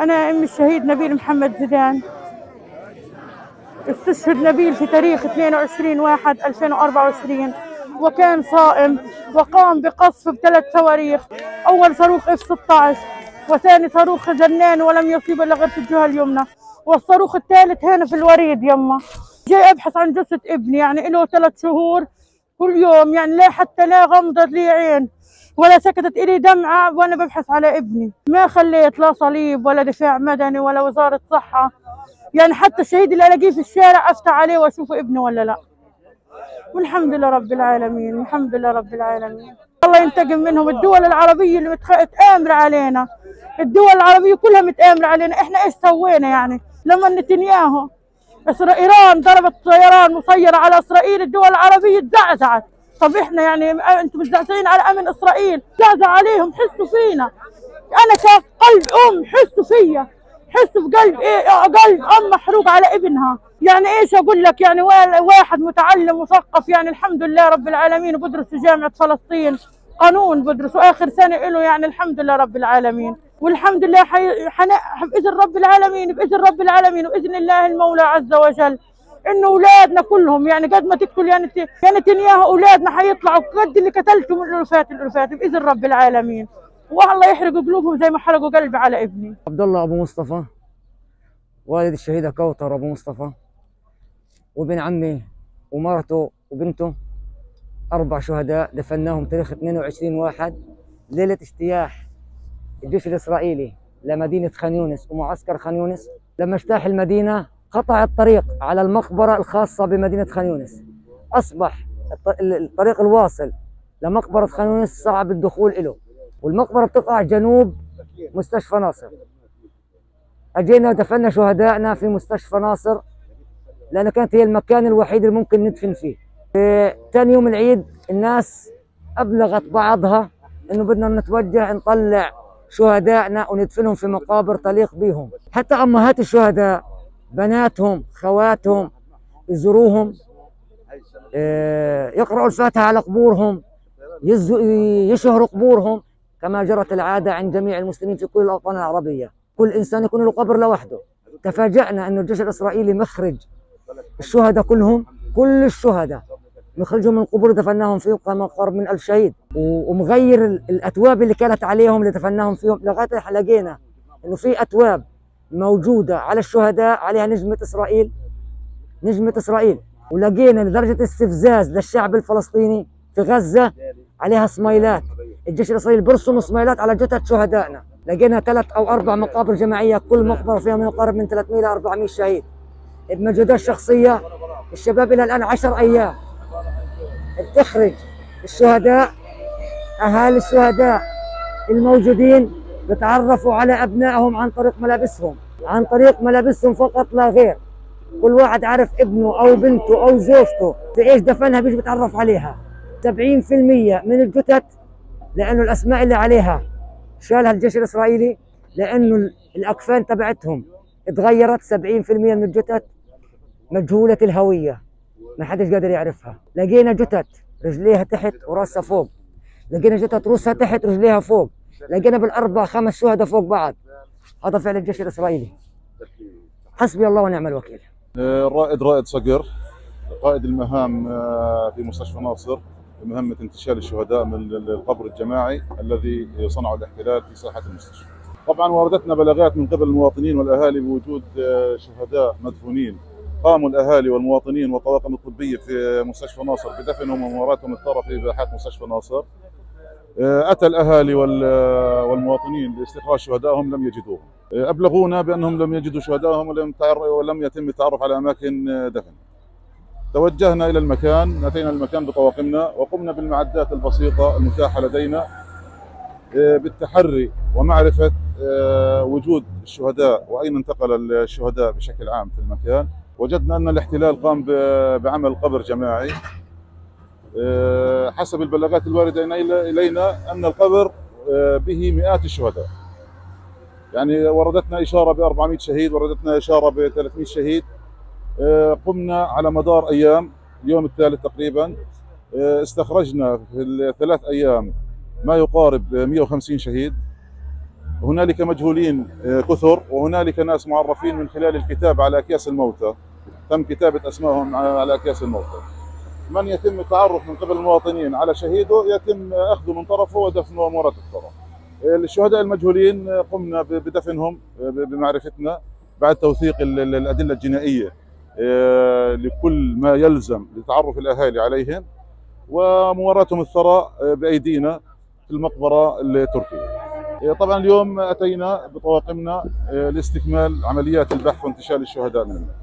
أنا أم الشهيد نبيل محمد زيدان. استشهد نبيل في تاريخ 22 واحد 2024 وكان صائم وقام بقصف بثلاث صواريخ. أول صاروخ إف 16 وثاني صاروخ زنان ولم يصيب إلا غير في الجهة اليمنى. والصاروخ الثالث هنا في الوريد يما. جاي أبحث عن جثة ابني يعني له ثلاث شهور. كل يوم يعني لا حتى لا غمضت لي عين؟ ولا سكتت إلي دمعة وأنا ببحث على ابني. ما خليت لا صليب ولا دفاع مدني ولا وزارة صحة. يعني حتى الشهيد اللي ألاقيه في الشارع أفتح عليه وأشوف ابني ولا لا. والحمد لله رب العالمين الحمد لله رب العالمين. الله ينتقم منهم. الدول العربية اللي. متآمرة علينا. الدول العربية كلها متآمرة علينا. إحنا إيش سوينا يعني؟ لما نتنياهو. إيران ضربت طيران مسيرة على إسرائيل الدول العربية تزعزعت. طب إحنا يعني أنتم متزعزعين على أمن إسرائيل. زعزع عليهم حسوا فينا. أنا كقلب أم حسوا فيا. حسوا في قلب إيه قلب أم محروق على ابنها. يعني إيش أقول لك؟ يعني وا- واحد متعلم مثقف يعني الحمد لله رب العالمين وبدرس في جامعة فلسطين. قانون بدرس واخر سنة له يعني الحمد لله رب العالمين. والحمد لله حي... حن... بإذن رب العالمين بإذن رب العالمين واذن الله المولى عز وجل. إنه أولادنا كلهم يعني قد ما تقتل يعني ت... يعني أولادنا حيطلعوا قد اللي قتلتهم الالوفات الألوفات بإذن رب العالمين. والله يحرق قلوبهم زي ما حرقوا قلبي على ابني. عبد الله أبو مصطفى والد الشهيده كوثر أبو مصطفى وابن عمي ومرته وبنته أربع شهداء دفناهم تاريخ 22 واحد ليلة اجتياح. الجيش الإسرائيلي لمدينة خان يونس ومعسكر خان يونس لما اجتاح المدينة قطع الطريق على المقبرة الخاصة بمدينة خان يونس. أصبح الط- الطريق الواصل لمقبرة خان يونس صعب الدخول له والمقبرة بتقع جنوب مستشفى ناصر. أجينا ودفنا شهدائنا في مستشفى ناصر لأنه كانت هي المكان الوحيد اللي ممكن ندفن فيه. في ثاني يوم العيد الناس أبلغت بعضها إنه بدنا نتوجه نطلع شهدائنا وندفنهم في مقابر تليق بهم. حتى أمهات الشهداء بناتهم خواتهم يزوروهم آه، يقرأوا الفاتحة على قبورهم يشهروا قبورهم كما جرت العادة عند جميع المسلمين في كل الأوطان العربية. كل إنسان يكون له قبر لوحده. تفاجأنا أن الجيش الإسرائيلي مخرج الشهداء كلهم كل الشهداء. مخرجهم من قبور دفناهم فيه كما قرب من ألف شهيد. ومغير ال- الأتواب اللي كانت عليهم اللي دفناهم فيهم لغاية لقينا إنه في أتواب موجودة على الشهداء عليها نجمة إسرائيل. نجمة إسرائيل. ولقينا لدرجة استفزاز للشعب الفلسطيني في غزة عليها سمايلات الجيش الإسرائيلي بيرسم سمايلات على جثث شهدائنا. لقينا ثلاث أو أربع مقابر جماعية كل مقبرة فيها من يقارب من 300 إلى 400 شهيد. بمجهودات شخصية الشباب إلى الآن 10 أيام. بتخرج الشهداء أهالي الشهداء الموجودين بتعرفوا على أبنائهم عن طريق ملابسهم. عن طريق ملابسهم فقط لا غير. كل واحد عارف ابنه أو بنته أو زوجته في إيش دفنها بيجي بتعرف عليها. 70% من الجثث لأنه الأسماء اللي عليها شالها الجيش الإسرائيلي لأنه ال- الأكفان تبعتهم تغيرت 70% من الجثث. مجهولة الهوية. ما حدش قادر يعرفها. لقينا جثث رجليها تحت وراسها فوق. لقينا جثث رؤوسها تحت رجليها فوق. لقينا بالأربع خمس شهداء فوق بعض. هذا فعل الجيش الإسرائيلي. حسبي الله ونعم الوكيل. الرائد رائد صقر. قائد المهام آه، في مستشفى ناصر. بمهمة انتشال الشهداء من القبر الجماعي الذي صنعه الاحتلال في ساحة المستشفى. طبعا وردتنا بلاغات من قبل المواطنين والأهالي بوجود آه، شهداء مدفونين. قاموا الأهالي والمواطنين والطواقم الطبيه في مستشفى ناصر بدفنهم ومماراتهم الثاره في باحات مستشفى ناصر. آه، أتى الأهالي آه، والمواطنين لاستخراج شهدائهم لم يجدوهم. آه، أبلغونا بأنهم لم يجدوا شهدائهم ولم ولم يتم التعرف على أماكن دفن. توجهنا إلى المكان، اتينا المكان بطواقمنا وقمنا بالمعدات البسيطة المتاحة لدينا بالتحري ومعرفة وجود الشهداء وأين انتقل الشهداء بشكل عام في المكان. وجدنا أن الاحتلال قام بعمل قبر جماعي آه، حسب البلاغات الواردة إلينا- أن القبر آه، به مئات الشهداء. يعني وردتنا إشارة ب 400 شهيد، وردتنا إشارة ب 300 شهيد. آه، قمنا على مدار أيام اليوم الثالث تقريبا استخرجنا في الثلاث أيام ما يقارب 150 شهيد هنالك مجهولين كثر وهنالك ناس معرفين من خلال الكتاب على أكياس الموتى تم كتابة أسمائهم على أكياس الموتى من يتم التعرف من قبل المواطنين على شهيده يتم أخذه من طرفه ودفنه مرة الطرف الشهداء المجهولين قمنا بدفنهم بمعرفتنا بعد توثيق الأدلة الجنائية آه، لكل ما يلزم لتعرف الأهالي عليهم ومواراتهم الثراء بأيدينا في المقبرة التركية. آه، طبعا اليوم أتينا بطواقمنا آه، لاستكمال عمليات البحث وانتشال الشهداء من المكان.